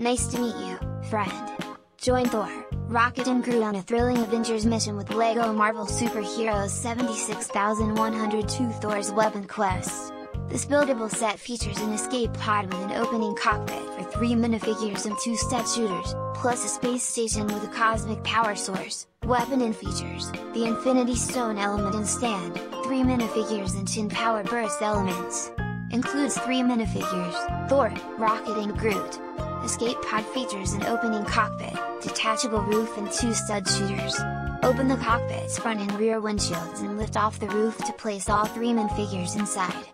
Nice to meet you, friend. Join Thor, Rocket and Groot on a thrilling Avengers mission with LEGO Marvel Superheroes 76102 Thor's Weapon Quest. This buildable set features an escape pod with an opening cockpit for 3 minifigures and 2 stud shooters, plus a space station with a cosmic power source, weapon and features, the Infinity Stone element and stand, 3 minifigures and Tin Power Burst elements. Includes 3 minifigures, Thor, Rocket and Groot. Escape pod features an opening cockpit, detachable roof and 2 stud shooters. Open the cockpit's front and rear windshields and lift off the roof to place all 3 minifigures inside.